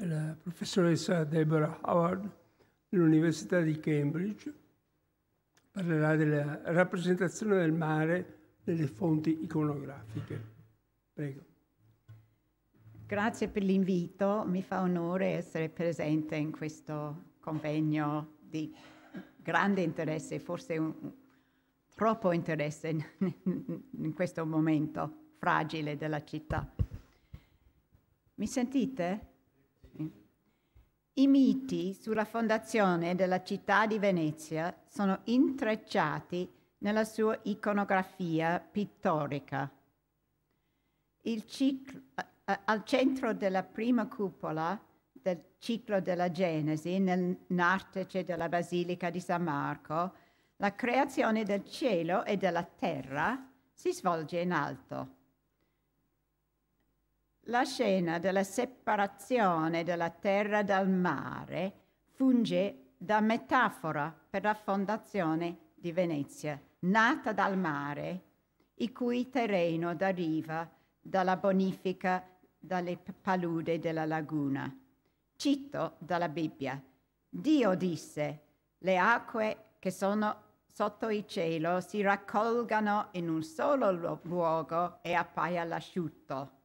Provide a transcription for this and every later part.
la professoressa Deborah Howard dell'Università di Cambridge. Parlerà della rappresentazione del mare nelle fonti iconografiche. Prego. Grazie per l'invito, mi fa onore essere presente in questo convegno di grande interesse, forse un, troppo interesse in, in questo momento fragile della città. Mi sentite? I miti sulla fondazione della città di Venezia sono intrecciati nella sua iconografia pittorica. Ciclo, al centro della prima cupola del ciclo della Genesi, nel nartece della Basilica di San Marco, la creazione del cielo e della terra si svolge in alto. La scena della separazione della terra dal mare funge da metafora per la fondazione di Venezia, nata dal mare, il cui terreno deriva dalla bonifica dalle palude della laguna. Cito dalla Bibbia. Dio disse, le acque che sono sotto il cielo si raccolgano in un solo luogo e appaia l'asciutto.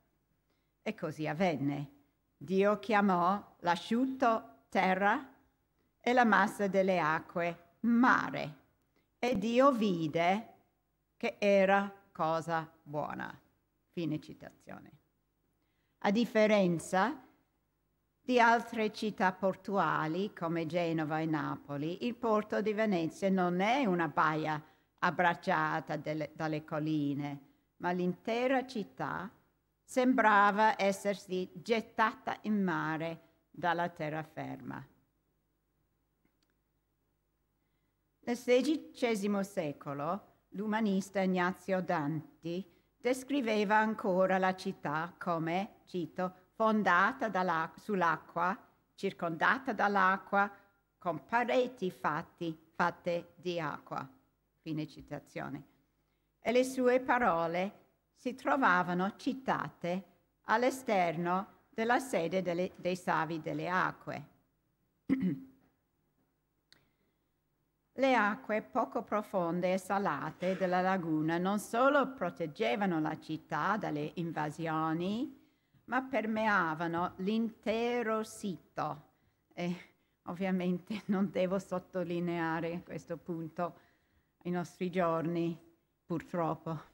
E così avvenne. Dio chiamò l'asciutto terra e la massa delle acque mare. E Dio vide che era cosa buona. Fine citazione. A differenza di altre città portuali come Genova e Napoli, il porto di Venezia non è una baia abbracciata delle, dalle colline, ma l'intera città sembrava essersi gettata in mare dalla terraferma. Nel XVI secolo l'umanista Ignazio Danti descriveva ancora la città come, cito, fondata sull'acqua, circondata dall'acqua, con pareti fatti, fatte di acqua. Fine citazione. E le sue parole si trovavano citate all'esterno della sede delle, dei savi delle acque. Le acque poco profonde e salate della laguna non solo proteggevano la città dalle invasioni, ma permeavano l'intero sito. E ovviamente non devo sottolineare questo punto ai nostri giorni, purtroppo.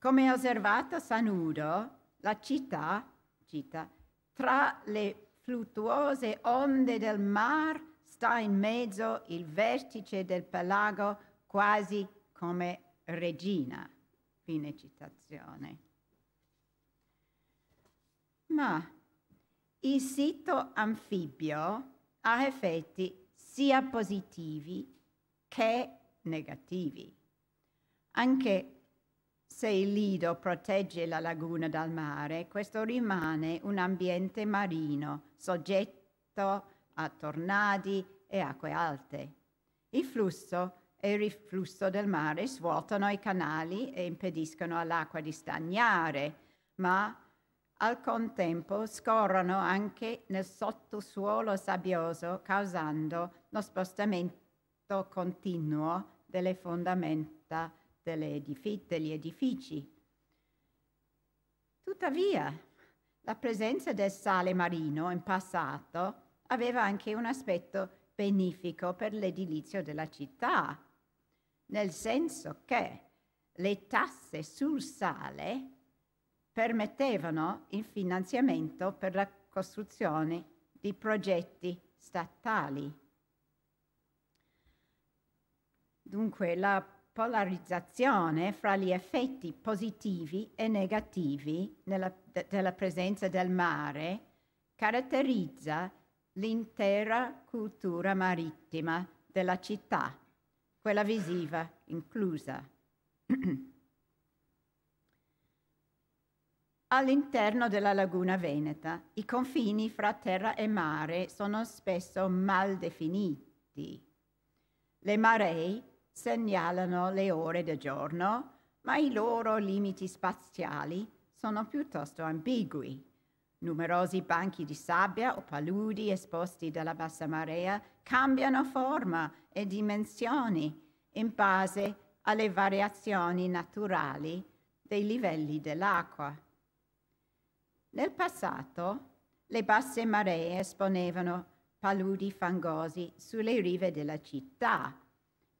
Come osservato Sanudo, la città, città tra le fluttuose onde del mar sta in mezzo il vertice del pelago quasi come regina. Fine citazione. Ma il sito anfibio ha effetti sia positivi che negativi. Anche se il lido protegge la laguna dal mare, questo rimane un ambiente marino soggetto a tornadi e acque alte. Il flusso e il riflusso del mare svuotano i canali e impediscono all'acqua di stagnare, ma al contempo scorrono anche nel sottosuolo sabbioso, causando lo spostamento continuo delle fondamenta edifici, degli edifici. Tuttavia, la presenza del sale marino in passato aveva anche un aspetto benefico per l'edilizio della città, nel senso che le tasse sul sale permettevano il finanziamento per la costruzione di progetti statali. Dunque la polarizzazione fra gli effetti positivi e negativi nella, de, della presenza del mare caratterizza l'intera cultura marittima della città, quella visiva inclusa. All'interno della laguna veneta i confini fra terra e mare sono spesso mal definiti. Le maree segnalano le ore del giorno, ma i loro limiti spaziali sono piuttosto ambigui. Numerosi banchi di sabbia o paludi esposti dalla bassa marea cambiano forma e dimensioni in base alle variazioni naturali dei livelli dell'acqua. Nel passato le basse maree esponevano paludi fangosi sulle rive della città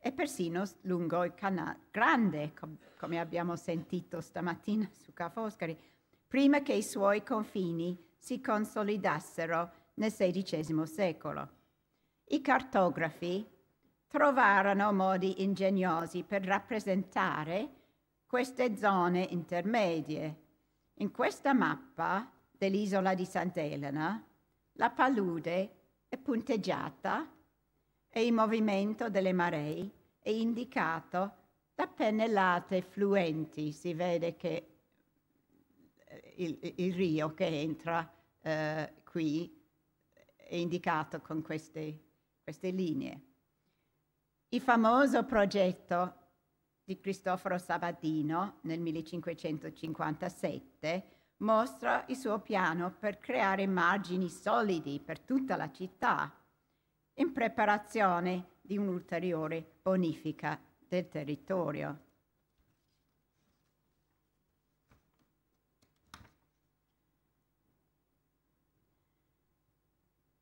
e persino lungo il canale grande, com- come abbiamo sentito stamattina su Ca' Foscari, prima che i suoi confini si consolidassero nel XVI secolo. I cartografi trovarono modi ingegnosi per rappresentare queste zone intermedie. In questa mappa dell'isola di Sant'Elena, la palude è punteggiata e il movimento delle maree è indicato da pennellate fluenti. Si vede che eh, il, il rio che entra eh, qui è indicato con queste, queste linee. Il famoso progetto di Cristoforo Sabatino nel 1557 mostra il suo piano per creare margini solidi per tutta la città, in preparazione di un'ulteriore bonifica del territorio.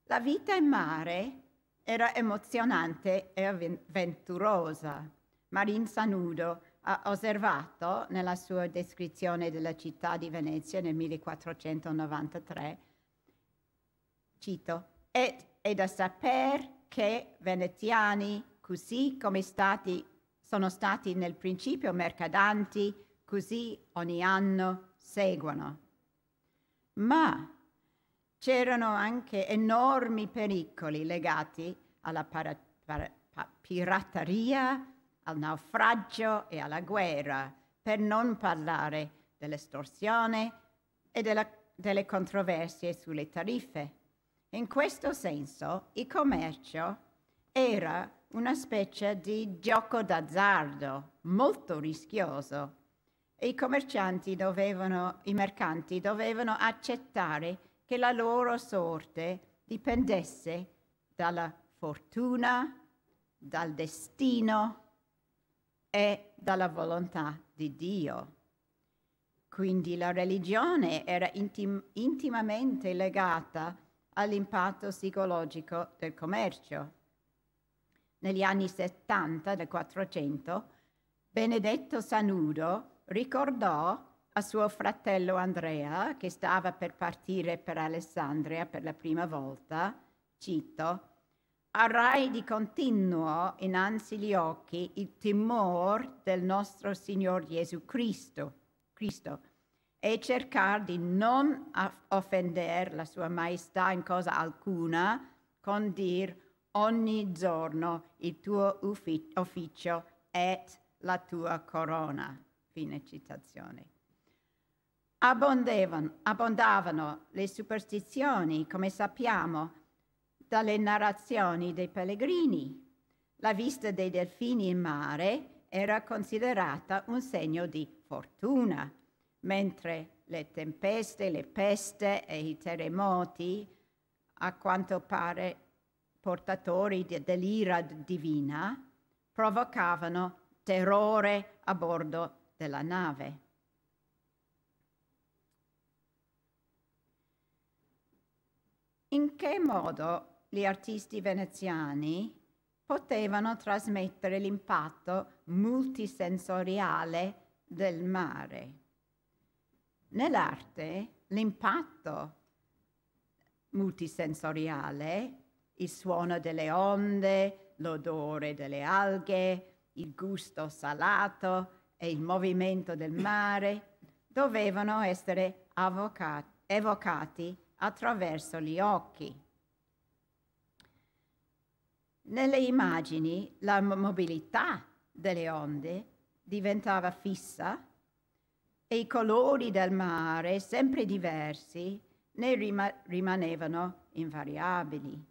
La vita in mare era emozionante e avventurosa. Marin Sanudo ha osservato nella sua descrizione della città di Venezia nel 1493, cito, ed è da saper che veneziani, così come stati, sono stati nel principio mercadanti, così ogni anno seguono. Ma c'erano anche enormi pericoli legati alla para, para, pirateria, al naufragio e alla guerra, per non parlare dell'estorsione e della, delle controversie sulle tariffe. In questo senso il commercio era una specie di gioco d'azzardo molto rischioso i commercianti dovevano, i mercanti dovevano accettare che la loro sorte dipendesse dalla fortuna, dal destino e dalla volontà di Dio. Quindi la religione era intim- intimamente legata all'impatto psicologico del commercio. Negli anni 70 del 400, Benedetto Sanudo ricordò a suo fratello Andrea, che stava per partire per Alessandria per la prima volta, cito, Avrai di continuo innanzi gli occhi il timore del nostro Signore Gesù Cristo, Cristo e cercare di non offendere la sua maestà in cosa alcuna con dir ogni giorno il tuo ufficio è la tua corona. Fine citazione. Abbondavano, abbondavano le superstizioni, come sappiamo, dalle narrazioni dei pellegrini. La vista dei delfini in mare era considerata un segno di fortuna, mentre le tempeste, le peste e i terremoti, a quanto pare portatori dell'ira divina, provocavano terrore a bordo della nave. In che modo gli artisti veneziani potevano trasmettere l'impatto multisensoriale del mare. Nell'arte l'impatto multisensoriale, il suono delle onde, l'odore delle alghe, il gusto salato e il movimento del mare dovevano essere evocati attraverso gli occhi. Nelle immagini la mobilità delle onde diventava fissa e i colori del mare, sempre diversi, ne rima- rimanevano invariabili.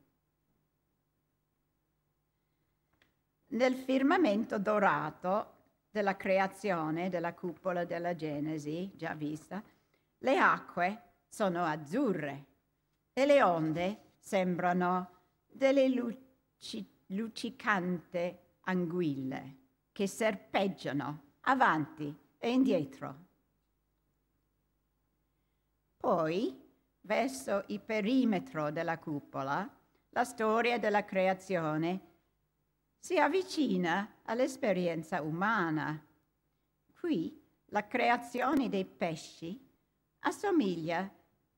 Nel firmamento dorato della creazione della cupola della Genesi, già vista, le acque sono azzurre e le onde sembrano delle luci, luccicante anguille che serpeggiano avanti e indietro. Poi, verso il perimetro della cupola, la storia della creazione si avvicina all'esperienza umana. Qui la creazione dei pesci assomiglia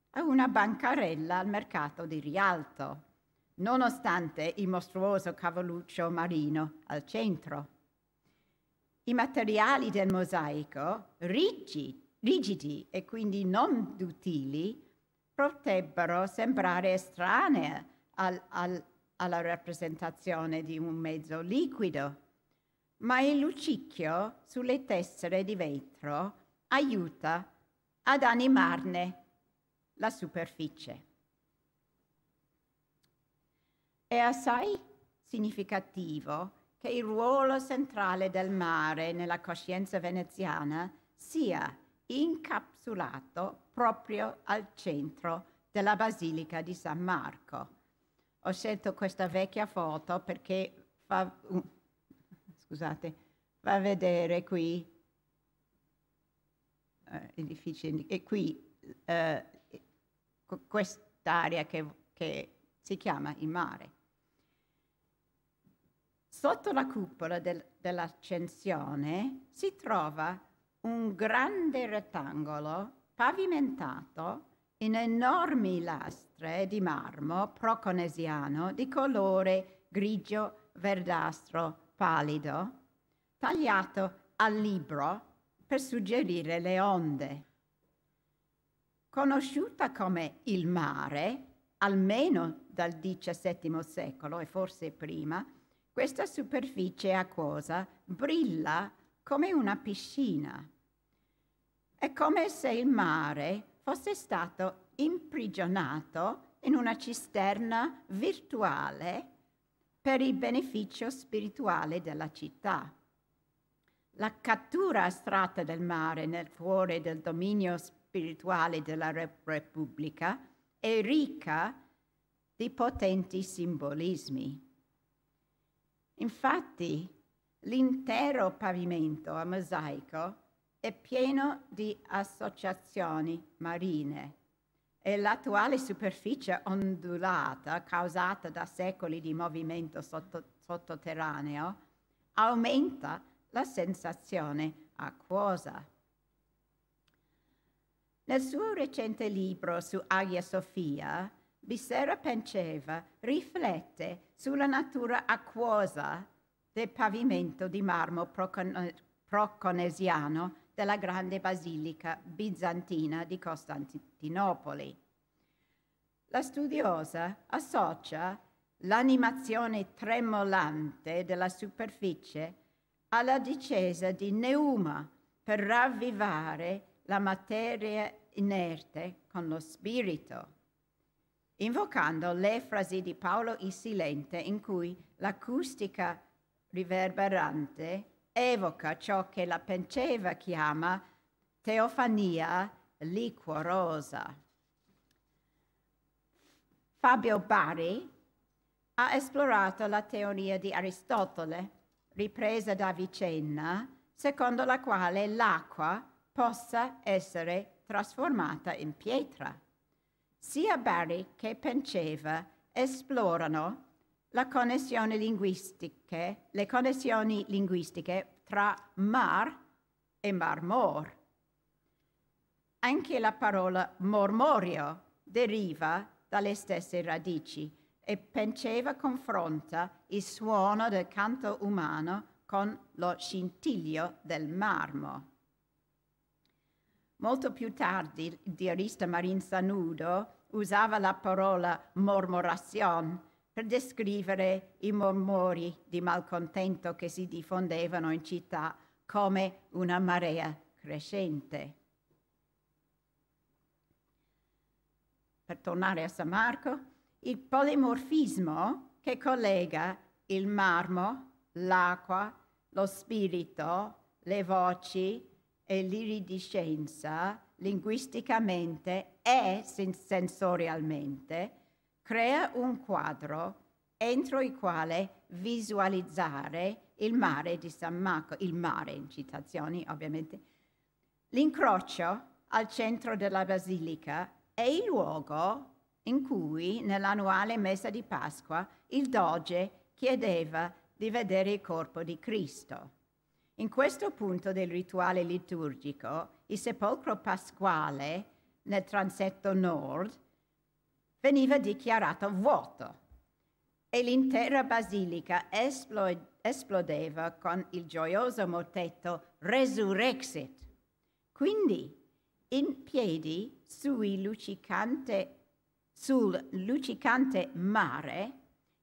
a una bancarella al mercato di Rialto, nonostante il mostruoso cavalluccio marino al centro. I materiali del mosaico, rigidi, rigidi e quindi non duttili, potrebbero sembrare estranei al, al, alla rappresentazione di un mezzo liquido, ma il lucicchio sulle tessere di vetro aiuta ad animarne la superficie. È assai significativo che il ruolo centrale del mare nella coscienza veneziana sia incapsulato proprio al centro della Basilica di San Marco. Ho scelto questa vecchia foto perché fa, uh, scusate, fa vedere qui, uh, è difficile, e qui uh, quest'area che, che si chiama il mare. Sotto la cupola del, dell'ascensione si trova un grande rettangolo pavimentato in enormi lastre di marmo proconesiano di colore grigio verdastro pallido, tagliato al libro per suggerire le onde. Conosciuta come il mare, almeno dal XVII secolo e forse prima, questa superficie acquosa brilla come una piscina. È come se il mare fosse stato imprigionato in una cisterna virtuale per il beneficio spirituale della città. La cattura astratta del mare nel cuore del dominio spirituale della Repubblica è ricca di potenti simbolismi. Infatti, L'intero pavimento a mosaico è pieno di associazioni marine e l'attuale superficie ondulata causata da secoli di movimento sotto, sottoterraneo aumenta la sensazione acquosa. Nel suo recente libro su Agia Sofia, Bissera Penceva riflette sulla natura acquosa del pavimento di marmo proconesiano della grande basilica bizantina di Costantinopoli. La studiosa associa l'animazione tremolante della superficie alla discesa di Neuma per ravvivare la materia inerte con lo spirito, invocando l'efrasi di Paolo il Silente in cui l'acustica riverberante evoca ciò che la Penceva chiama teofania liquorosa. Fabio Bari ha esplorato la teoria di Aristotele, ripresa da Vicenna, secondo la quale l'acqua possa essere trasformata in pietra. Sia Bari che Penceva esplorano la connessione linguistiche, le connessioni linguistiche tra mar e marmor. Anche la parola mormorio deriva dalle stesse radici e Penceva confronta il suono del canto umano con lo scintillio del marmo. Molto più tardi il diarista Marin Sanudo usava la parola mormorazione per descrivere i mormori di malcontento che si diffondevano in città come una marea crescente. Per tornare a San Marco, il polimorfismo che collega il marmo, l'acqua, lo spirito, le voci e l'iridescenza linguisticamente e sensorialmente, crea un quadro entro il quale visualizzare il mare di San Marco, il mare in citazioni ovviamente. L'incrocio al centro della basilica è il luogo in cui nell'annuale messa di Pasqua il doge chiedeva di vedere il corpo di Cristo. In questo punto del rituale liturgico, il sepolcro pasquale nel transetto nord veniva dichiarato vuoto e l'intera basilica esplodeva con il gioioso motetto Resurrexit. Quindi, in piedi luccicante, sul luccicante mare,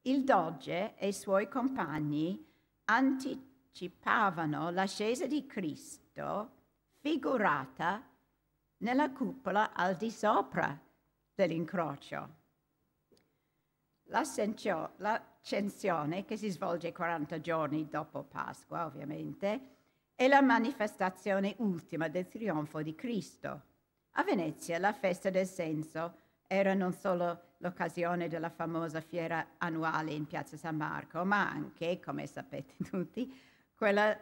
il doge e i suoi compagni anticipavano l'ascesa di Cristo figurata nella cupola al di sopra dell'incrocio. L'ascensione, che si svolge 40 giorni dopo Pasqua, ovviamente, è la manifestazione ultima del trionfo di Cristo. A Venezia la festa del senso era non solo l'occasione della famosa fiera annuale in Piazza San Marco, ma anche, come sapete tutti, quella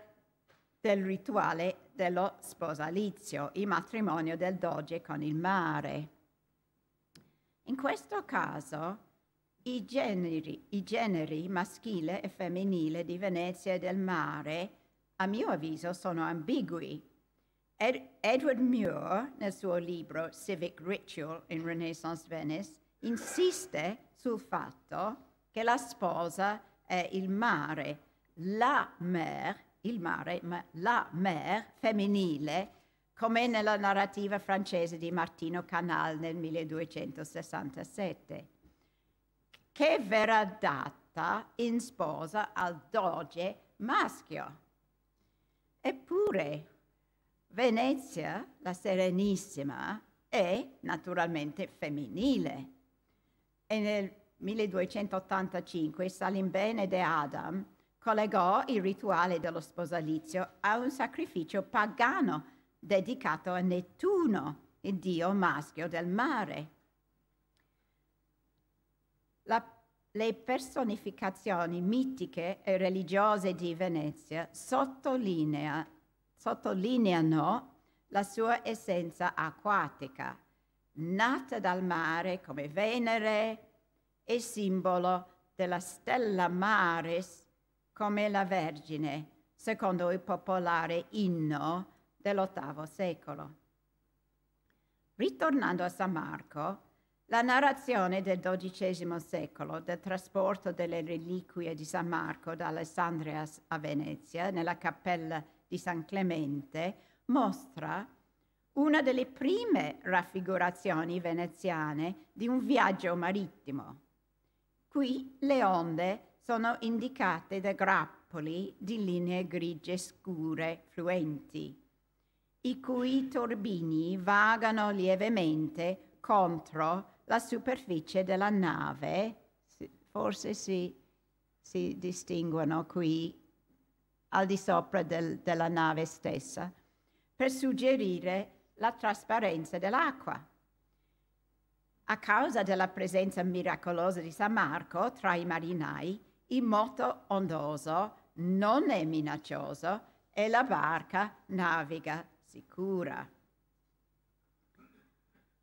del rituale dello sposalizio, il matrimonio del doge con il mare. In questo caso i generi, i generi maschile e femminile di Venezia e del mare, a mio avviso, sono ambigui. Ed Edward Muir, nel suo libro Civic Ritual in Renaissance Venice, insiste sul fatto che la sposa è il mare, la mer, il mare, ma la mer femminile, come nella narrativa francese di Martino Canal nel 1267 che verrà data in sposa al doge maschio. Eppure Venezia, la Serenissima, è naturalmente femminile. E nel 1285 Salimbene de Adam collegò il rituale dello sposalizio a un sacrificio pagano dedicato a Nettuno, il dio maschio del mare. La, le personificazioni mitiche e religiose di Venezia sottolinea, sottolineano la sua essenza acquatica, nata dal mare come Venere e simbolo della stella maris come la Vergine, secondo il popolare inno dell'VIII secolo. Ritornando a San Marco, la narrazione del XII secolo del trasporto delle reliquie di San Marco da Alessandria a Venezia nella cappella di San Clemente mostra una delle prime raffigurazioni veneziane di un viaggio marittimo. Qui le onde sono indicate da grappoli di linee grigie scure fluenti, i cui turbini vagano lievemente contro la superficie della nave, forse si, si distinguono qui al di sopra del, della nave stessa, per suggerire la trasparenza dell'acqua. A causa della presenza miracolosa di San Marco tra i marinai, il moto ondoso non è minaccioso e la barca naviga sicura.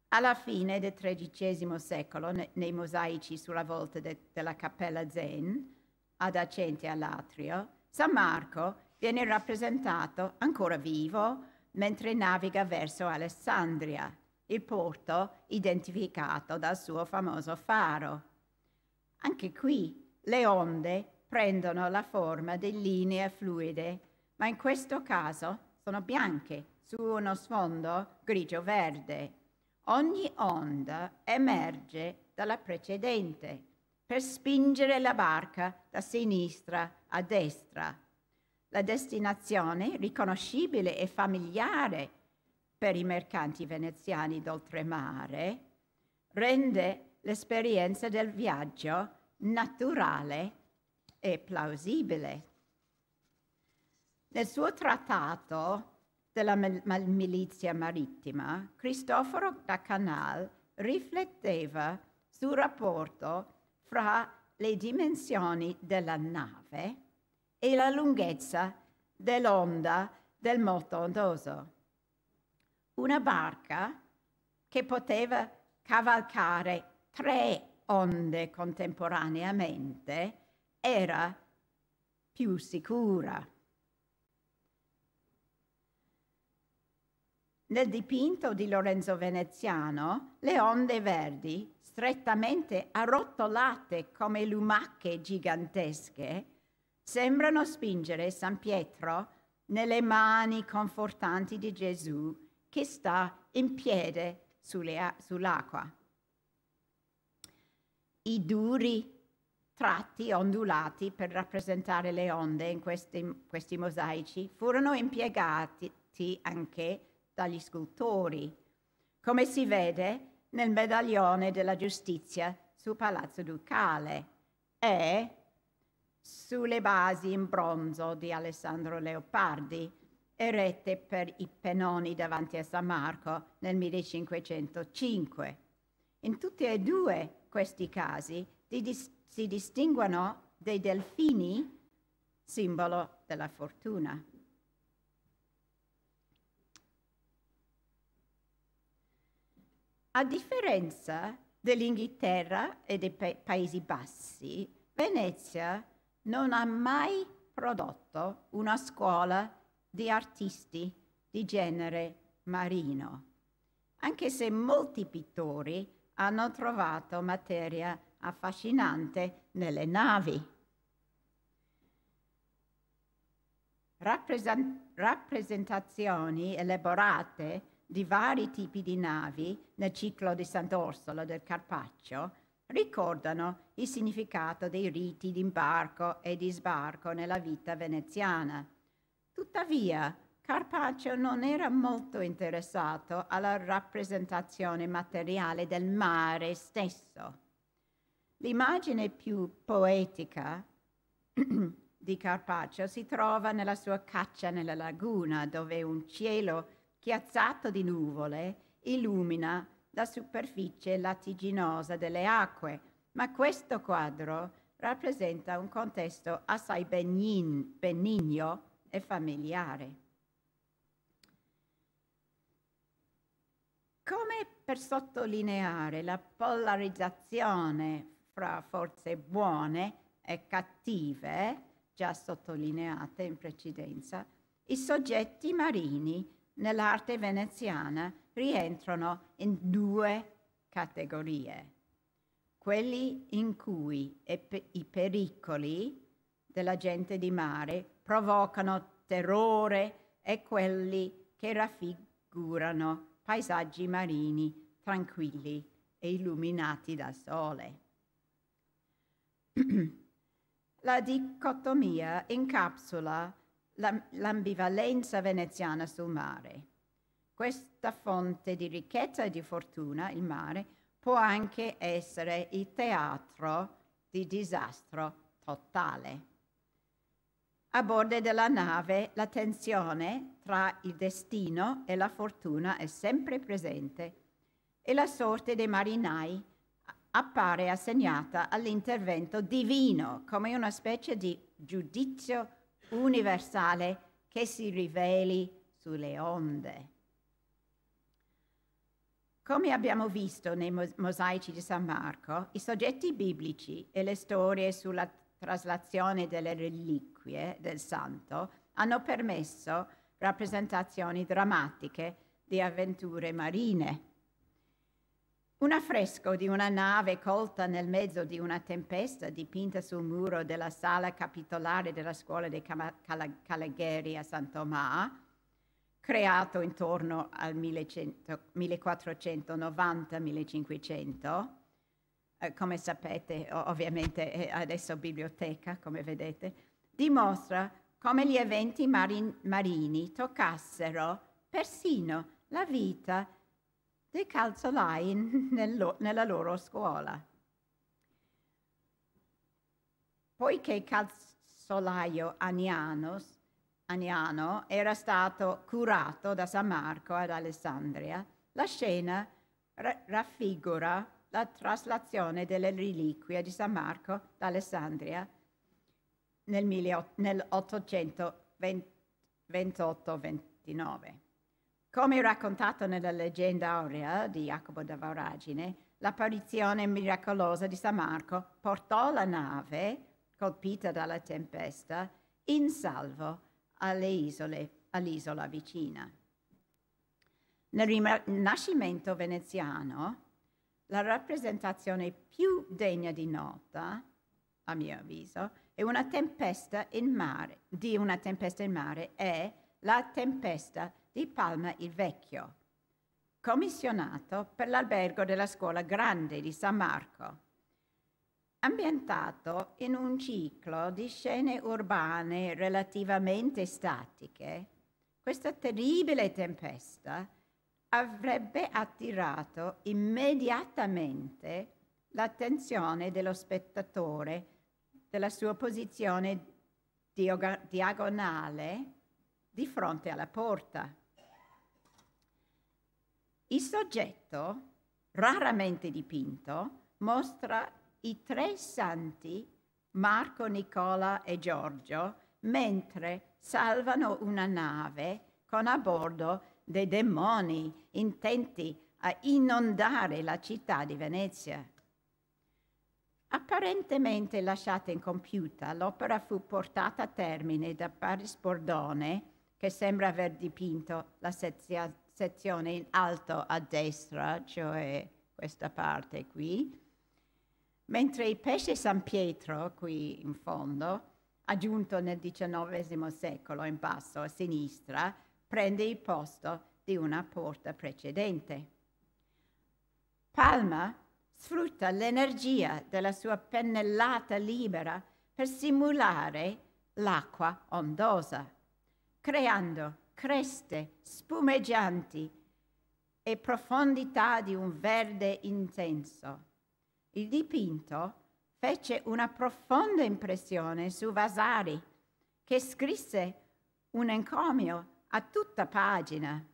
Alla fine del XIII secolo, ne, nei mosaici sulla volta de, della cappella Zen, adiacente all'atrio, San Marco viene rappresentato ancora vivo mentre naviga verso Alessandria, il porto identificato dal suo famoso faro. Anche qui le onde prendono la forma di linee fluide, ma in questo caso sono bianche su uno sfondo grigio-verde ogni onda emerge dalla precedente per spingere la barca da sinistra a destra. La destinazione, riconoscibile e familiare per i mercanti veneziani d'oltremare, rende l'esperienza del viaggio naturale e plausibile. Nel suo trattato della milizia marittima, Cristoforo da Canal rifletteva sul rapporto fra le dimensioni della nave e la lunghezza dell'onda del moto ondoso. Una barca che poteva cavalcare tre onde contemporaneamente era più sicura. Nel dipinto di Lorenzo Veneziano, le onde verdi, strettamente arrotolate come lumache gigantesche, sembrano spingere San Pietro nelle mani confortanti di Gesù che sta in piedi sull'acqua. I duri tratti ondulati per rappresentare le onde in questi, questi mosaici furono impiegati anche dagli scultori, come si vede nel medaglione della giustizia sul Palazzo Ducale e sulle basi in bronzo di Alessandro Leopardi, erette per i pennoni davanti a San Marco nel 1505. In tutti e due questi casi si distinguono dei delfini, simbolo della fortuna. A differenza dell'Inghilterra e dei pa- Paesi Bassi, Venezia non ha mai prodotto una scuola di artisti di genere marino, anche se molti pittori hanno trovato materia affascinante nelle navi. rappresentazioni elaborate di vari tipi di navi nel ciclo di Sant'Orsola del Carpaccio ricordano il significato dei riti di imbarco e di sbarco nella vita veneziana. Tuttavia, Carpaccio non era molto interessato alla rappresentazione materiale del mare stesso. L'immagine più poetica di Carpaccio si trova nella sua caccia nella laguna, dove un cielo chiazzato di nuvole, illumina la superficie latiginosa delle acque, ma questo quadro rappresenta un contesto assai benign, benigno e familiare. Come per sottolineare la polarizzazione fra forze buone e cattive, già sottolineate in precedenza, i soggetti marini nell'arte veneziana rientrano in due categorie. Quelli in cui i pericoli della gente di mare provocano terrore e quelli che raffigurano paesaggi marini tranquilli e illuminati dal sole. La dicotomia incapsula l'ambivalenza veneziana sul mare. Questa fonte di ricchezza e di fortuna, il mare, può anche essere il teatro di disastro totale. A bordo della nave la tensione tra il destino e la fortuna è sempre presente e la sorte dei marinai appare assegnata all'intervento divino come una specie di giudizio universale che si riveli sulle onde. Come abbiamo visto nei mosaici di San Marco, i soggetti biblici e le storie sulla traslazione delle reliquie del santo hanno permesso rappresentazioni drammatiche di avventure marine un affresco di una nave colta nel mezzo di una tempesta dipinta sul muro della sala capitolare della scuola dei Calagheri a San Tomà, creato intorno al 1490-1500, eh, come sapete, ovviamente è adesso biblioteca, come vedete, dimostra come gli eventi marin- marini toccassero persino la vita dei calzolai nel, nella loro scuola. Poiché calzolaio Anianos, Aniano era stato curato da San Marco ad Alessandria, la scena ra- raffigura la traslazione delle reliquie di San Marco da Alessandria nel, 1828-29. Come raccontato nella leggenda aurea di Jacopo da Voragine, l'apparizione miracolosa di San Marco portò la nave, colpita dalla tempesta, in salvo alle isole, all'isola vicina. Nel Rinascimento veneziano, la rappresentazione più degna di nota, a mio avviso, è una tempesta in mare, di una tempesta in mare è la tempesta di Palma il Vecchio, commissionato per l'albergo della scuola grande di San Marco. Ambientato in un ciclo di scene urbane relativamente statiche, questa terribile tempesta avrebbe attirato immediatamente l'attenzione dello spettatore della sua posizione diagonale di fronte alla porta. Il soggetto, raramente dipinto, mostra i tre santi, Marco, Nicola e Giorgio, mentre salvano una nave con a bordo dei demoni intenti a inondare la città di Venezia. Apparentemente lasciata incompiuta, l'opera fu portata a termine da Paris Bordone, che sembra aver dipinto la sezia, sezione in alto a destra, cioè questa parte qui, mentre il pesce San Pietro, qui in fondo, aggiunto nel XIX secolo in basso a sinistra, prende il posto di una porta precedente. Palma sfrutta l'energia della sua pennellata libera per simulare l'acqua ondosa, creando creste spumeggianti e profondità di un verde intenso. Il dipinto fece una profonda impressione su Vasari, che scrisse un encomio a tutta pagina.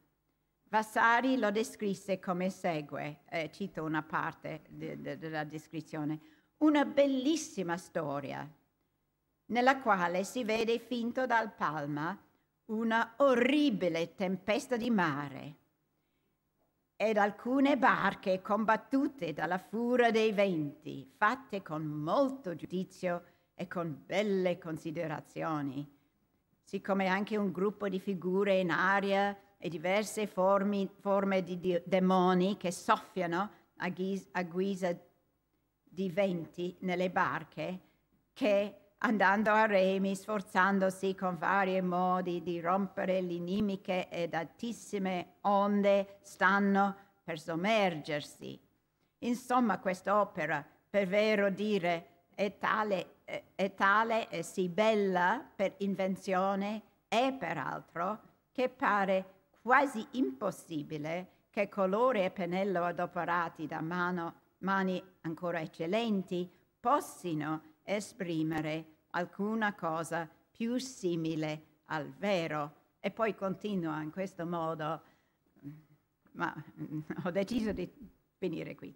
Vasari lo descrisse come segue, eh, cito una parte de, de, della descrizione, una bellissima storia nella quale si vede finto dal Palma una orribile tempesta di mare. Ed alcune barche combattute dalla furia dei venti, fatte con molto giudizio e con belle considerazioni. Siccome anche un gruppo di figure in aria e diverse formi, forme di, di demoni che soffiano a, ghis, a guisa di venti nelle barche, che andando a remi, sforzandosi con vari modi di rompere le inimiche ed altissime onde, stanno per sommergersi. Insomma, quest'opera, per vero dire, è tale è tale e sì bella per invenzione e peraltro che pare quasi impossibile che colore e pennello adoperati da mano, mani ancora eccellenti possano esprimere alcuna cosa più simile al vero. E poi continua in questo modo, ma ho deciso di finire qui.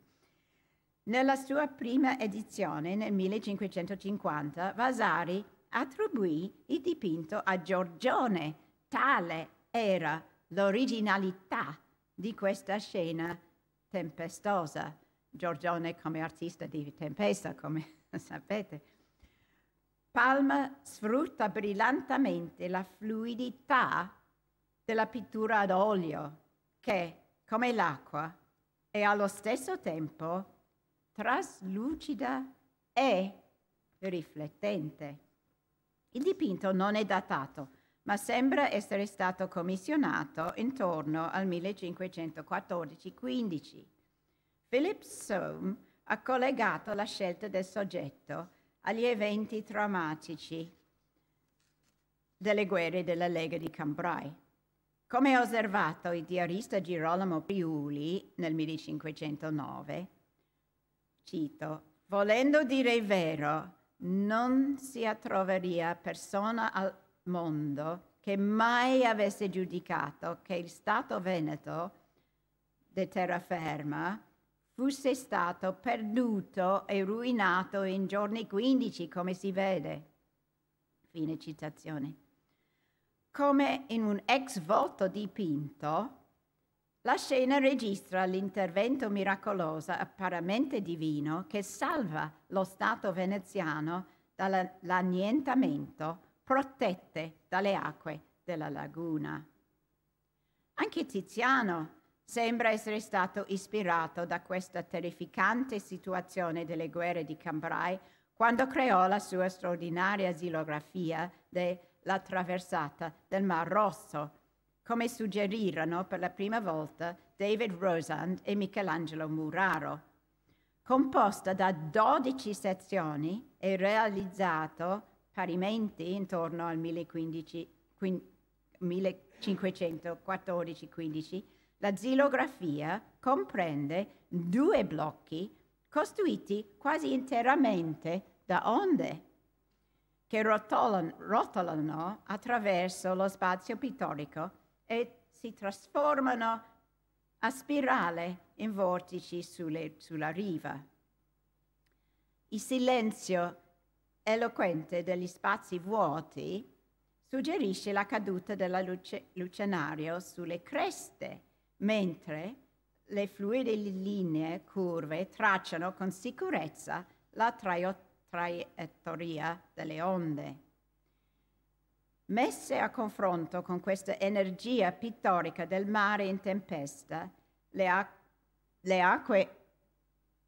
Nella sua prima edizione, nel 1550, Vasari attribuì il dipinto a Giorgione. Tale era l'originalità di questa scena tempestosa. Giorgione come artista di tempesta, come sapete. Palma sfrutta brillantemente la fluidità della pittura ad olio, che, come l'acqua, è allo stesso tempo traslucida e riflettente. Il dipinto non è datato, ma sembra essere stato commissionato intorno al 1514-15. Philip Soame ha collegato la scelta del soggetto agli eventi traumatici delle guerre della Lega di Cambrai. Come ha osservato il diarista Girolamo Priuli nel 1509, cito, volendo dire il vero, non si troveria persona al mondo che mai avesse giudicato che il Stato Veneto di terraferma fosse stato perduto e ruinato in giorni 15, come si vede. Fine citazione. Come in un ex voto dipinto, la scena registra l'intervento miracoloso apparamente divino che salva lo Stato veneziano dall'annientamento protette dalle acque della laguna. Anche Tiziano sembra essere stato ispirato da questa terrificante situazione delle guerre di Cambrai quando creò la sua straordinaria xilografia della traversata del Mar Rosso, come suggerirono per la prima volta David Rosand e Michelangelo Muraro. Composta da 12 sezioni e realizzato parimenti intorno al 1514-15, la xilografia comprende due blocchi costruiti quasi interamente da onde che rotolano, attraverso lo spazio pittorico e si trasformano a spirale in vortici sulle, sulla riva. Il silenzio eloquente degli spazi vuoti suggerisce la caduta della luce, lucenario sulle creste, mentre le fluide linee curve tracciano con sicurezza la traiettoria delle onde. Messe a confronto con questa energia pittorica del mare in tempesta, le, ac- le acque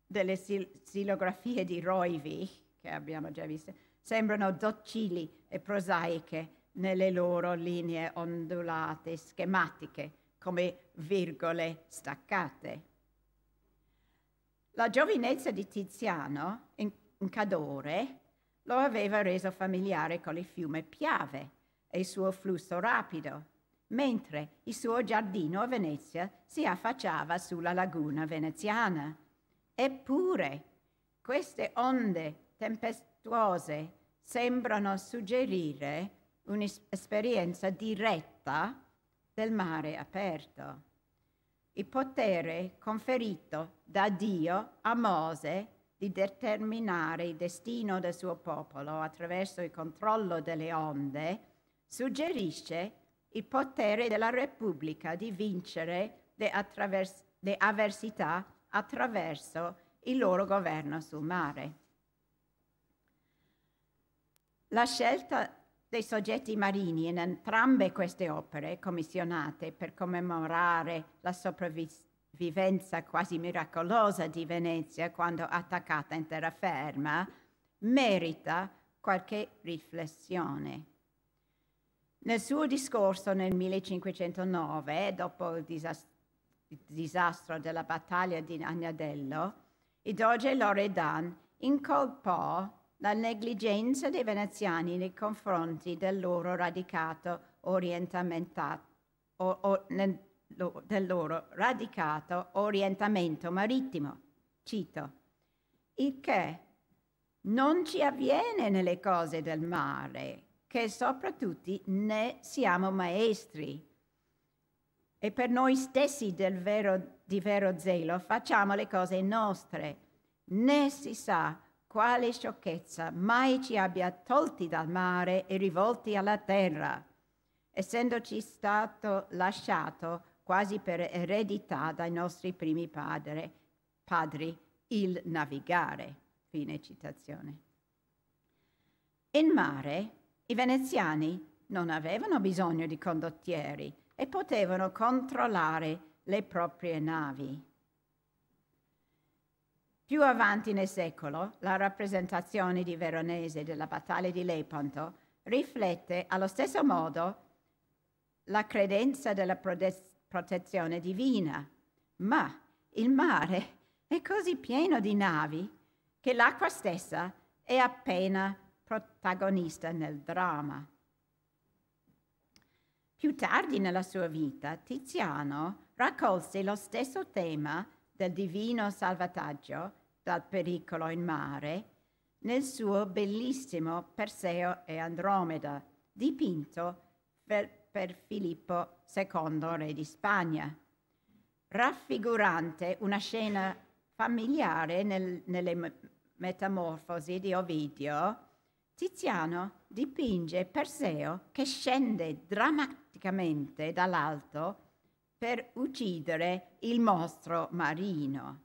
delle sil- silografie di Roivi, che abbiamo già visto, sembrano docili e prosaiche nelle loro linee ondulate, schematiche, come virgole staccate. La giovinezza di Tiziano, in, in Cadore, lo aveva reso familiare con il fiume Piave e il suo flusso rapido, mentre il suo giardino a Venezia si affacciava sulla laguna veneziana. Eppure queste onde tempestuose sembrano suggerire un'esperienza diretta del mare aperto. Il potere conferito da Dio a Mose di determinare il destino del suo popolo attraverso il controllo delle onde suggerisce il potere della Repubblica di vincere le, attravers- le avversità attraverso il loro governo sul mare. La scelta dei soggetti marini in entrambe queste opere commissionate per commemorare la sopravvivenza quasi miracolosa di Venezia quando attaccata in terraferma merita qualche riflessione. Nel suo discorso nel 1509, dopo il, disast- il disastro della battaglia di Agnadello, il doge Loredan incolpò la negligenza dei veneziani nei confronti del loro radicato orientamento, o, o, nel, del loro radicato orientamento marittimo. Cito, il che non ci avviene nelle cose del mare, che soprattutto ne siamo maestri. E per noi stessi vero, di vero zelo facciamo le cose nostre, né si sa quale sciocchezza mai ci abbia tolti dal mare e rivolti alla terra, essendoci stato lasciato quasi per eredità dai nostri primi padre, padri il navigare. Fine citazione. In mare i veneziani non avevano bisogno di condottieri e potevano controllare le proprie navi. Più avanti nel secolo, la rappresentazione di Veronese della battaglia di Lepanto riflette allo stesso modo la credenza della protezione divina, ma il mare è così pieno di navi che l'acqua stessa è appena protagonista nel dramma. Più tardi nella sua vita, Tiziano raccolse lo stesso tema del divino salvataggio dal pericolo in mare nel suo bellissimo Perseo e Andromeda, dipinto per, per Filippo II, re di Spagna, raffigurante una scena familiare nel, nelle Metamorfosi di Ovidio, Tiziano dipinge Perseo che scende drammaticamente dall'alto per uccidere il mostro marino.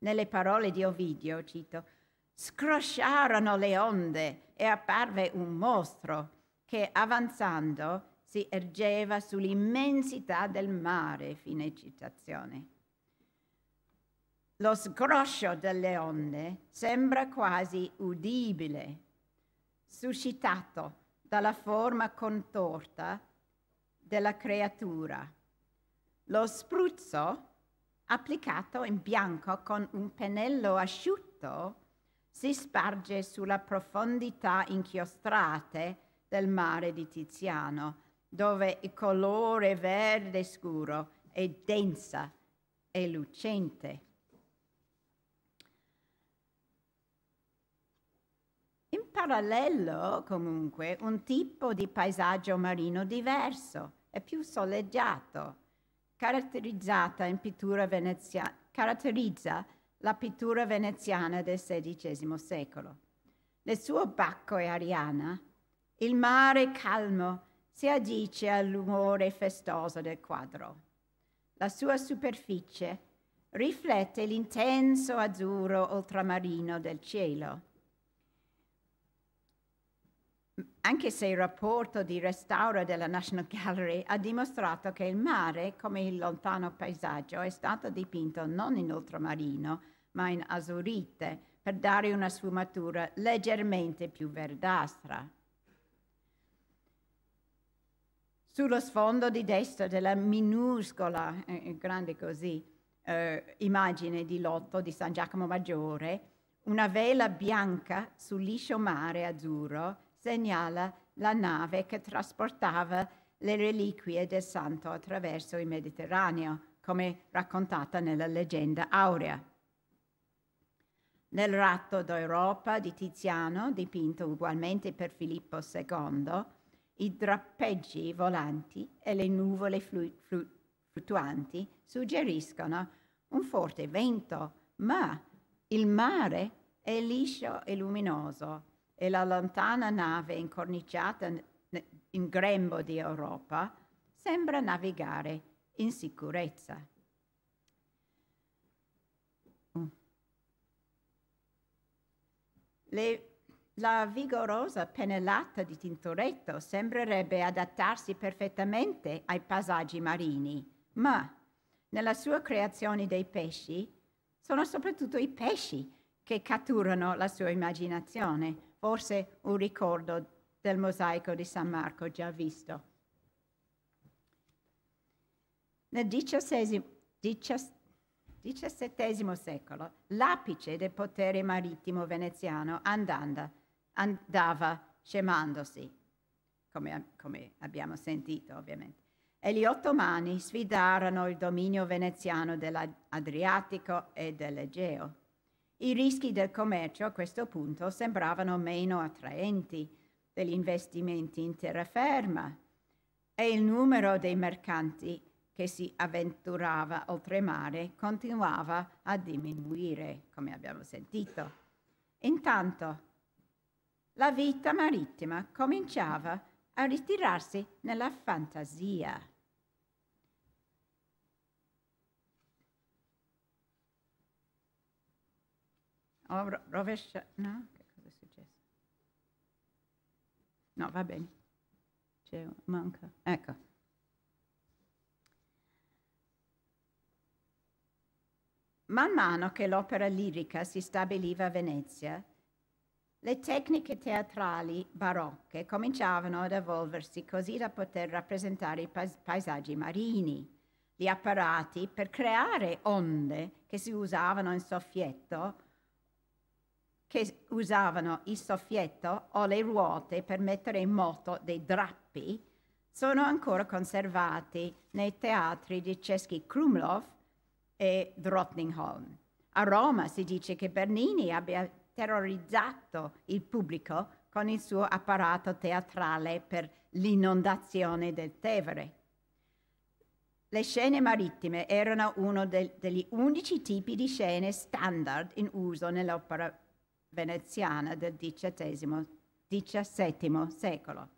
Nelle parole di Ovidio, cito, scrosciarono le onde e apparve un mostro che avanzando si ergeva sull'immensità del mare, fine citazione. Lo sgroscio delle onde sembra quasi udibile, suscitato dalla forma contorta della creatura. Lo spruzzo, applicato in bianco con un pennello asciutto, si sparge sulla profondità inchiostrate del mare di Tiziano, dove il colore verde scuro è densa e lucente. In parallelo, comunque, un tipo di paesaggio marino diverso e più soleggiato, caratterizzata in pittura veneziana, caratterizza la pittura veneziana del XVI secolo. Nel suo Bacco e Ariana, il mare calmo si addice all'umore festoso del quadro. La sua superficie riflette l'intenso azzurro ultramarino del cielo anche se il rapporto di restauro della National Gallery ha dimostrato che il mare, come il lontano paesaggio, è stato dipinto non in ultramarino, ma in azurite, per dare una sfumatura leggermente più verdastra. Sullo sfondo di destra della minuscola, eh, grande così, eh, immagine di lotto di San Giacomo Maggiore, una vela bianca sul liscio mare azzurro segnala la nave che trasportava le reliquie del santo attraverso il Mediterraneo, come raccontata nella leggenda aurea. Nel ratto d'Europa di Tiziano, dipinto ugualmente per Filippo II, i drappeggi volanti e le nuvole flu- flu- fluttuanti suggeriscono un forte vento, ma il mare è liscio e luminoso e la lontana nave incorniciata in grembo di Europa sembra navigare in sicurezza. Le, la vigorosa pennellata di Tintoretto sembrerebbe adattarsi perfettamente ai paesaggi marini, ma nella sua creazione dei pesci sono soprattutto i pesci che catturano la sua immaginazione forse un ricordo del mosaico di San Marco già visto. Nel XVII secolo l'apice del potere marittimo veneziano andanda, andava scemandosi, come, come abbiamo sentito ovviamente, e gli ottomani sfidarono il dominio veneziano dell'Adriatico e dell'Egeo. I rischi del commercio a questo punto sembravano meno attraenti degli investimenti in terraferma e il numero dei mercanti che si avventurava oltremare continuava a diminuire, come abbiamo sentito. Intanto la vita marittima cominciava a ritirarsi nella fantasia. Ho rovesciato... No? Che cosa è successo? No, va bene. C'è, manca. Ecco. Man mano che l'opera lirica si stabiliva a Venezia, le tecniche teatrali barocche cominciavano ad evolversi così da poter rappresentare i paesaggi marini. Gli apparati per creare onde che si usavano in soffietto che usavano il soffietto o le ruote per mettere in moto dei drappi sono ancora conservati nei teatri di Ceschi Krumlov e Drottningholm. A Roma si dice che Bernini abbia terrorizzato il pubblico con il suo apparato teatrale per l'inondazione del Tevere. Le scene marittime erano uno de- degli undici tipi di scene standard in uso nell'opera veneziana del XVII, secolo.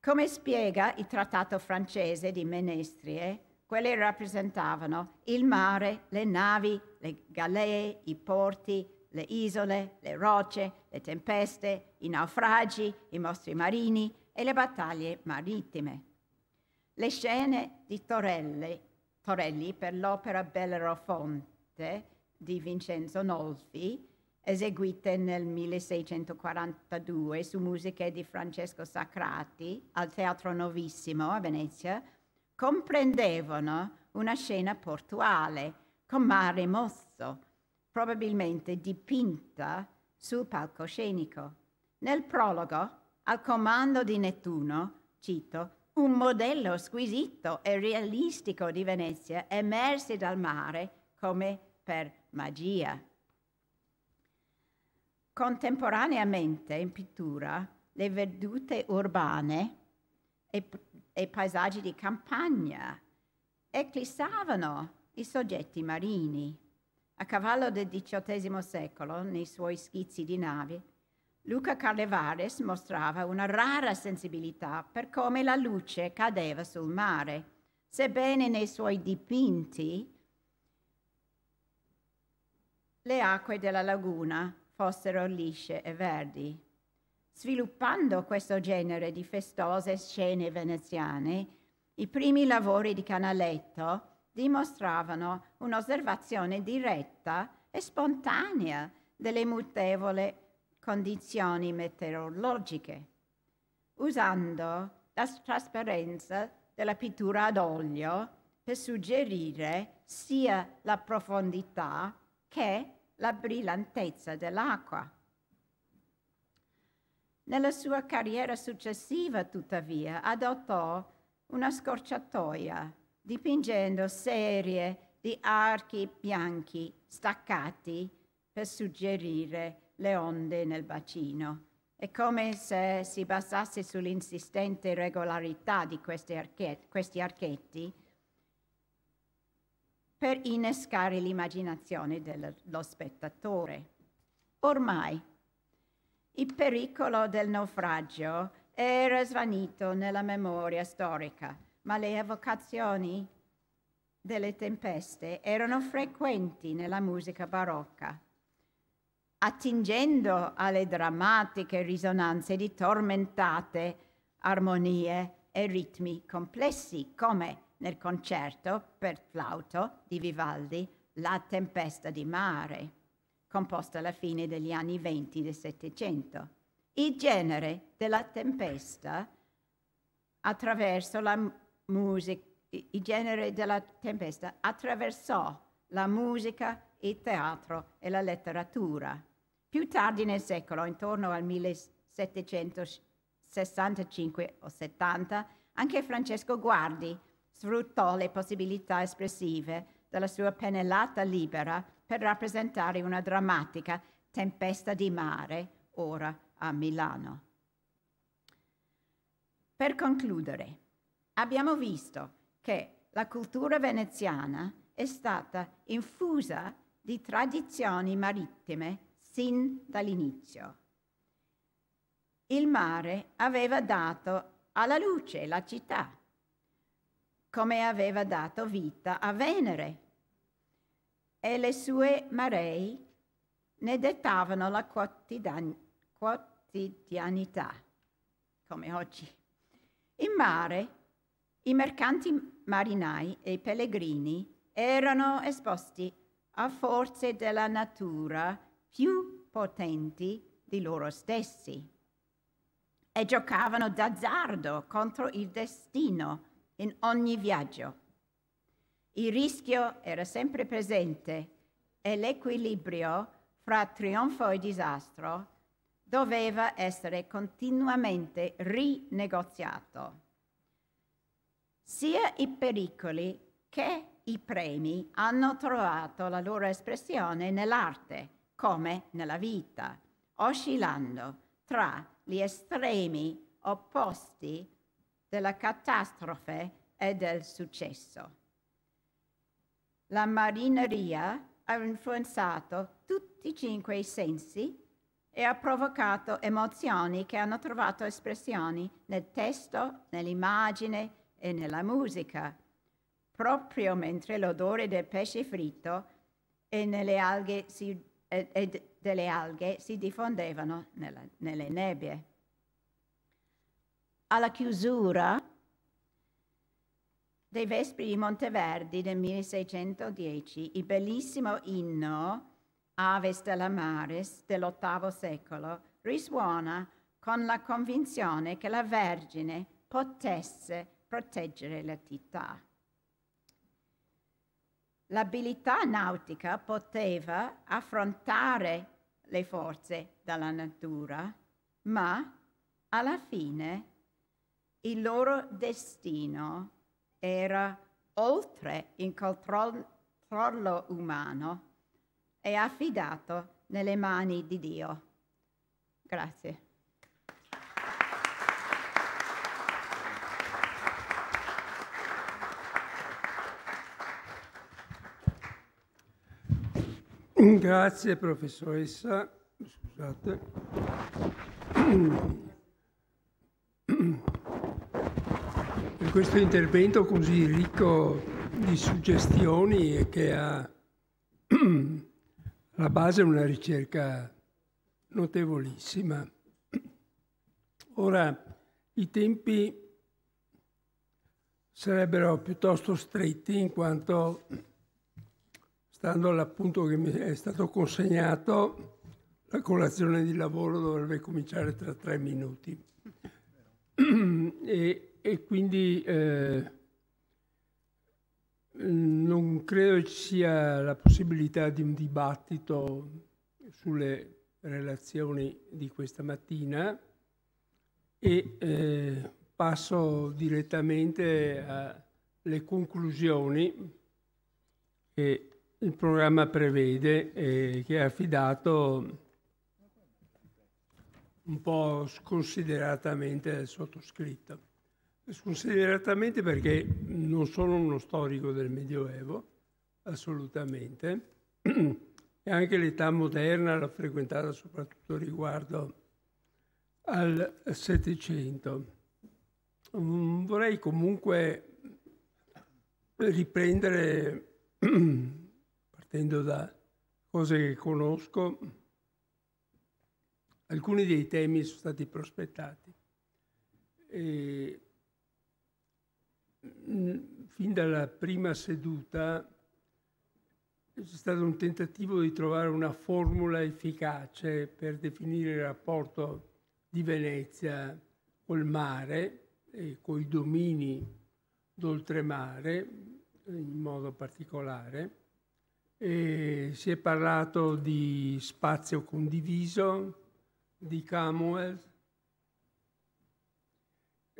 Come spiega il trattato francese di Menestrie, quelle rappresentavano il mare, le navi, le galee, i porti, le isole, le rocce, le tempeste, i naufragi, i mostri marini e le battaglie marittime. Le scene di Torelli, Torelli per l'opera Bellerofonte di Vincenzo Nolfi eseguite nel 1642 su musiche di Francesco Sacrati al Teatro Novissimo a Venezia, comprendevano una scena portuale con mare mosso, probabilmente dipinta sul palcoscenico. Nel prologo, al comando di Nettuno, cito, un modello squisito e realistico di Venezia emerse dal mare come per magia. Contemporaneamente in pittura le vedute urbane e, e paesaggi di campagna eclissavano i soggetti marini. A cavallo del XVIII secolo, nei suoi schizzi di navi, Luca Carlevares mostrava una rara sensibilità per come la luce cadeva sul mare, sebbene nei suoi dipinti le acque della laguna fossero lisce e verdi. Sviluppando questo genere di festose scene veneziane, i primi lavori di Canaletto dimostravano un'osservazione diretta e spontanea delle mutevoli condizioni meteorologiche, usando la trasparenza della pittura ad olio per suggerire sia la profondità che la brillantezza dell'acqua. Nella sua carriera successiva, tuttavia, adottò una scorciatoia, dipingendo serie di archi bianchi staccati per suggerire le onde nel bacino. È come se si basasse sull'insistente regolarità di questi, archetti, questi archetti per innescare l'immaginazione dello spettatore. Ormai il pericolo del naufragio era svanito nella memoria storica, ma le evocazioni delle tempeste erano frequenti nella musica barocca, attingendo alle drammatiche risonanze di tormentate armonie e ritmi complessi come nel concerto per flauto di Vivaldi La tempesta di mare, composta alla fine degli anni venti del Settecento. Il genere della tempesta attraverso la musica, il genere della tempesta attraversò la musica, il teatro e la letteratura. Più tardi nel secolo, intorno al 1765 o 70, anche Francesco Guardi sfruttò le possibilità espressive della sua pennellata libera per rappresentare una drammatica tempesta di mare, ora a Milano. Per concludere, abbiamo visto che la cultura veneziana è stata infusa di tradizioni marittime sin dall'inizio. Il mare aveva dato alla luce la città come aveva dato vita a Venere e le sue maree ne dettavano la quotidian- quotidianità, come oggi. In mare i mercanti marinai e i pellegrini erano esposti a forze della natura più potenti di loro stessi e giocavano d'azzardo contro il destino in ogni viaggio. Il rischio era sempre presente e l'equilibrio fra trionfo e disastro doveva essere continuamente rinegoziato. Sia i pericoli che i premi hanno trovato la loro espressione nell'arte come nella vita, oscillando tra gli estremi opposti della catastrofe e del successo. La marineria ha influenzato tutti e cinque i sensi e ha provocato emozioni che hanno trovato espressioni nel testo, nell'immagine e nella musica, proprio mentre l'odore del pesce fritto e, alghe si, e, e delle alghe si diffondevano nella, nelle nebbie. Alla chiusura dei Vespri di Monteverdi del 1610, il bellissimo inno Aves della Maris dell'VIII secolo risuona con la convinzione che la Vergine potesse proteggere la città. L'abilità nautica poteva affrontare le forze della natura, ma alla fine il loro destino era oltre il controllo umano e affidato nelle mani di Dio. Grazie. Grazie professoressa. Scusate. Questo intervento così ricco di suggestioni e che ha alla base una ricerca notevolissima. Ora, i tempi sarebbero piuttosto stretti in quanto, stando all'appunto che mi è stato consegnato, la colazione di lavoro dovrebbe cominciare tra tre minuti. e, e, quindi eh, non credo ci sia la possibilità di un dibattito sulle relazioni di questa mattina e eh, passo direttamente alle conclusioni che il programma prevede e che è affidato un po' sconsideratamente al sottoscritto. Sconsideratamente perché non sono uno storico del Medioevo, assolutamente, e anche l'età moderna l'ho frequentata soprattutto riguardo al Settecento. Vorrei comunque riprendere, partendo da cose che conosco, alcuni dei temi sono stati prospettati. E fin dalla prima seduta c'è stato un tentativo di trovare una formula efficace per definire il rapporto di Venezia col mare e coi domini d'oltremare in modo particolare. E si è parlato di spazio condiviso, di Commonwealth,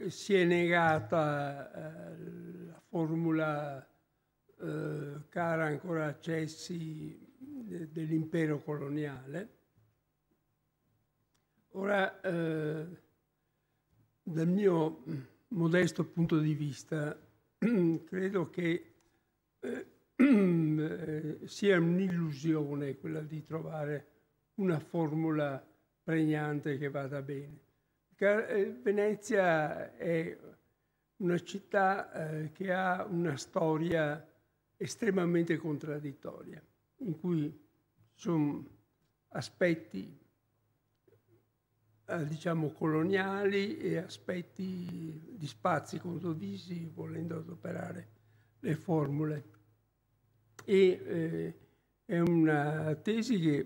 si è negata eh, la formula eh, cara ancora a Cessi de, dell'impero coloniale. Ora, eh, dal mio modesto punto di vista, credo che eh, sia un'illusione quella di trovare una formula pregnante che vada bene eh, Venezia è una città eh, che ha una storia estremamente contraddittoria, in cui ci sono aspetti eh, diciamo coloniali e aspetti di spazi condivisi, volendo adoperare le formule. E eh, è una tesi che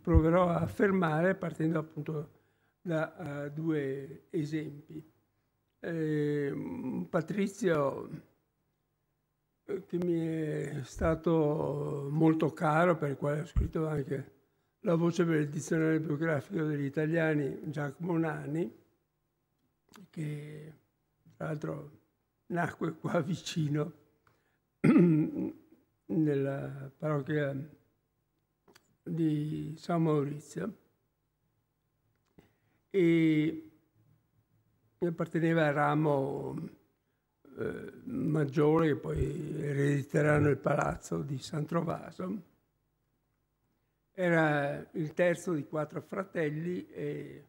proverò a affermare partendo appunto da uh, due esempi. Eh, Patrizio, che mi è stato molto caro, per il quale ho scritto anche la voce per il dizionario biografico degli italiani, Giacomo Nani, che tra l'altro nacque qua vicino, nella parrocchia di San Maurizio e apparteneva al ramo eh, maggiore che poi erediteranno il palazzo di San Trovaso. Era il terzo di quattro fratelli e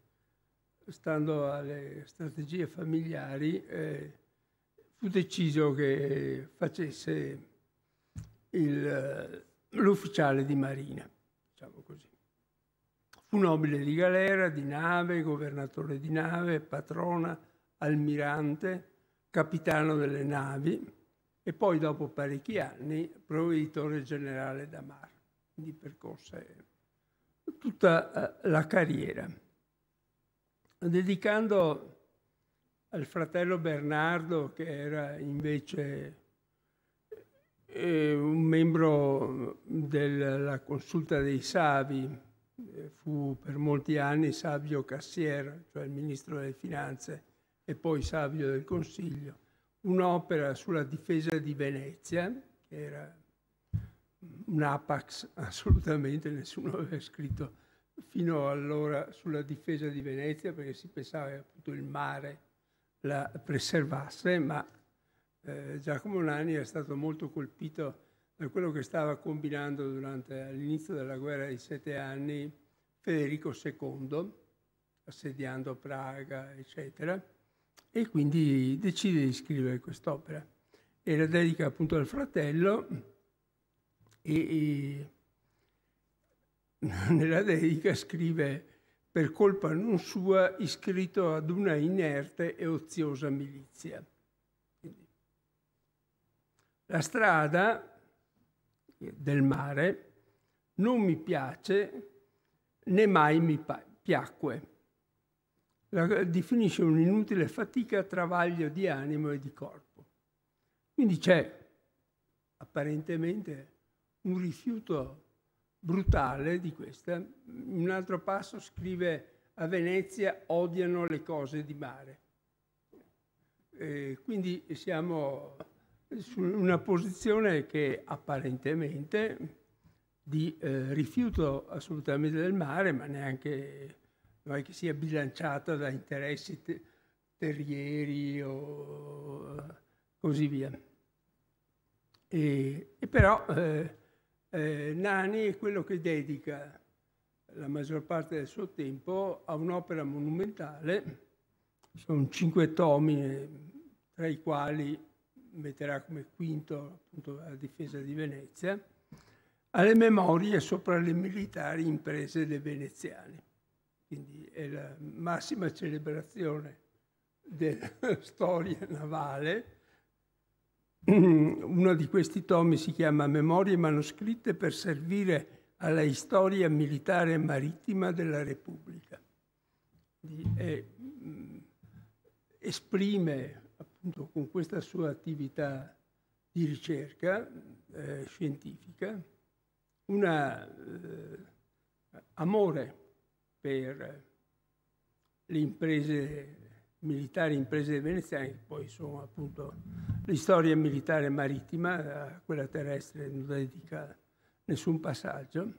stando alle strategie familiari eh, fu deciso che facesse il, l'ufficiale di marina, diciamo così. Fu nobile di galera, di nave, governatore di nave, patrona, almirante, capitano delle navi e poi dopo parecchi anni provveditore generale da Mar. Quindi percorse tutta eh, la carriera. Dedicando al fratello Bernardo, che era invece un membro della consulta dei Savi, eh, fu per molti anni Savio Cassier, cioè il ministro delle finanze, e poi Savio del Consiglio, un'opera sulla difesa di Venezia, che era un apax assolutamente, nessuno aveva scritto fino allora sulla difesa di Venezia perché si pensava che appunto il mare la preservasse, ma eh, Giacomo Nani è stato molto colpito da quello che stava combinando durante l'inizio della guerra dei sette anni Federico II, assediando Praga, eccetera, e quindi decide di scrivere quest'opera. E la dedica appunto al fratello e, e nella dedica scrive per colpa non sua iscritto ad una inerte e oziosa milizia. La strada del mare non mi piace né mai mi piacque. La definisce un'inutile fatica, travaglio di animo e di corpo. Quindi c'è apparentemente un rifiuto brutale di questa. In un altro passo scrive a Venezia odiano le cose di mare. E quindi siamo su una posizione che apparentemente di eh, rifiuto assolutamente del mare, ma neanche non è che sia bilanciata da interessi te- terrieri o così via. E, e però eh, eh, Nani è quello che dedica la maggior parte del suo tempo a un'opera monumentale, sono cinque tomi, tra i quali metterà come quinto appunto la difesa di Venezia, alle memorie sopra le militari imprese dei veneziani. Quindi è la massima celebrazione della storia navale. Uno di questi tomi si chiama Memorie manoscritte per servire alla storia militare e marittima della Repubblica. È, esprime appunto con questa sua attività di ricerca eh, scientifica un eh, amore per le imprese militari, imprese veneziane, che poi sono appunto l'istoria militare marittima, quella terrestre non dedica nessun passaggio,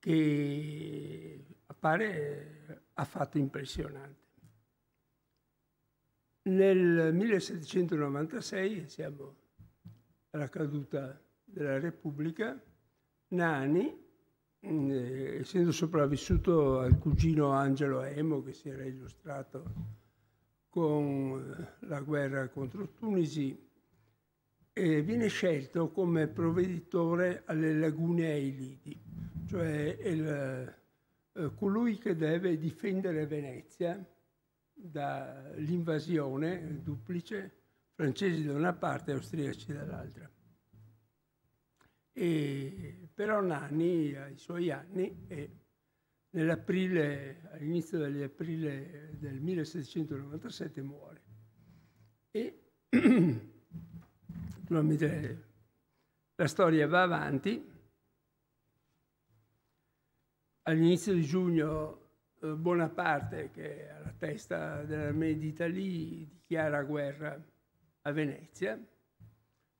che appare affatto impressionante. Nel 1796, siamo alla caduta della Repubblica, Nani, eh, essendo sopravvissuto al cugino Angelo Emo, che si era illustrato con eh, la guerra contro Tunisi, eh, viene scelto come provveditore alle lagune Ailidi, cioè il, eh, colui che deve difendere Venezia dall'invasione duplice, francesi da una parte e austriaci dall'altra. E però Nani ai suoi anni e nell'aprile, all'inizio dell'aprile del 1797 muore. E naturalmente la storia va avanti. All'inizio di giugno Bonaparte, che è alla testa dell'armée d'Italie, dichiara guerra a Venezia.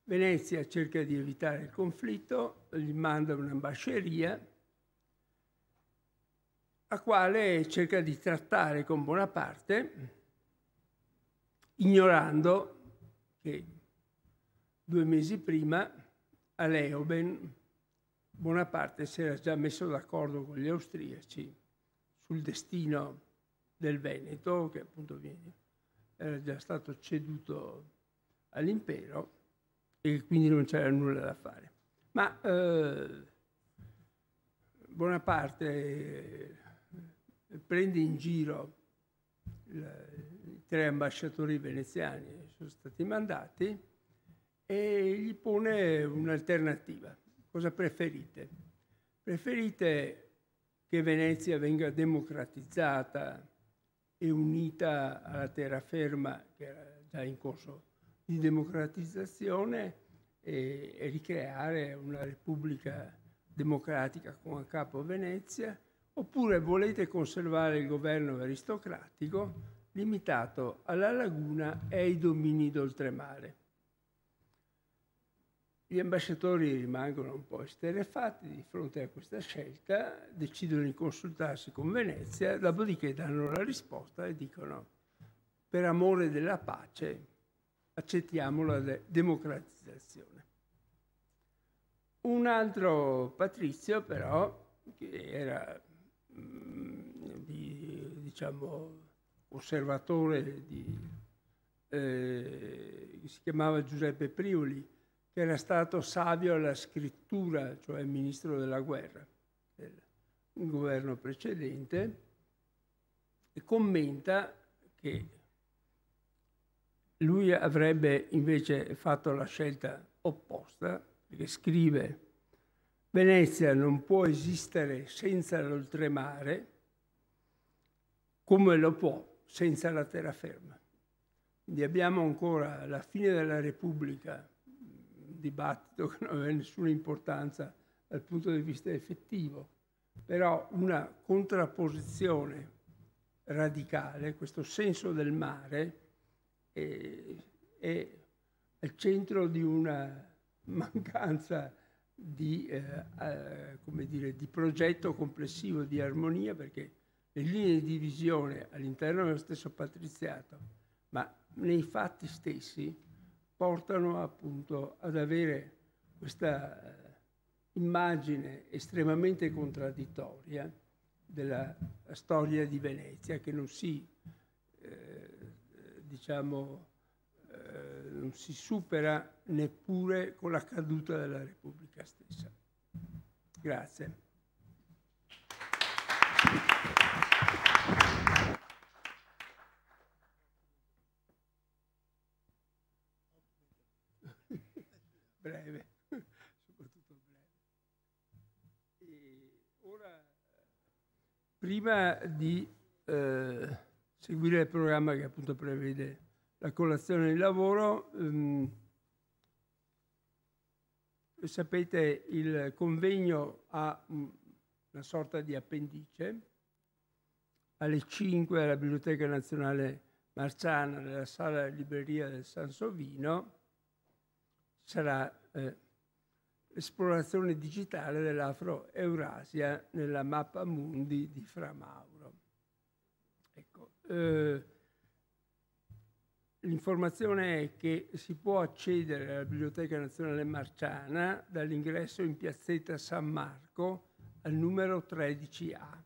Venezia cerca di evitare il conflitto, gli manda un'ambasceria. la quale cerca di trattare con Bonaparte, ignorando che due mesi prima a Leoben Bonaparte si era già messo d'accordo con gli austriaci sul destino del Veneto, che appunto era già stato ceduto all'impero e quindi non c'era nulla da fare. Ma eh, Bonaparte eh, prende in giro i tre ambasciatori veneziani che sono stati mandati e gli pone un'alternativa. Cosa preferite? Preferite che Venezia venga democratizzata e unita alla terraferma che era già in corso di democratizzazione e, e ricreare una repubblica democratica con a capo Venezia, oppure volete conservare il governo aristocratico limitato alla laguna e ai domini d'oltremare. Gli ambasciatori rimangono un po' esterefatti di fronte a questa scelta, decidono di consultarsi con Venezia, dopodiché danno la risposta e dicono per amore della pace accettiamo la de- democratizzazione. Un altro patrizio però, che era mh, mm, di, diciamo, conservatore di, eh, si chiamava Giuseppe Priuli, che era stato savio alla scrittura, cioè ministro della guerra del governo precedente, e commenta che lui avrebbe invece fatto la scelta opposta, perché scrive Venezia non può esistere senza l'oltremare, come lo può senza la terraferma. Quindi abbiamo ancora la fine della Repubblica dibattito che non aveva nessuna importanza dal punto di vista effettivo, però una contrapposizione radicale, questo senso del mare, è, è al centro di una mancanza di, eh, eh, dire, di progetto complessivo, di armonia, perché le linee di visione all'interno dello stesso patriziato, ma nei fatti stessi, portano appunto ad avere questa eh, immagine estremamente contraddittoria della storia di Venezia che non si, eh, diciamo, eh, non si supera neppure con la caduta della Repubblica stessa. Grazie. Breve, soprattutto breve. E ora, prima di eh, seguire il programma che appunto prevede la colazione di lavoro, ehm, sapete il convegno ha una sorta di appendice alle 5 alla Biblioteca Nazionale Marciana, nella sala libreria del Sansovino, sarà eh, l'esplorazione digitale dell'Afro-Eurasia nella mappa mundi di Fra Mauro. Ecco, eh, l'informazione è che si può accedere alla Biblioteca Nazionale Marciana dall'ingresso in piazzetta San Marco al numero 13A.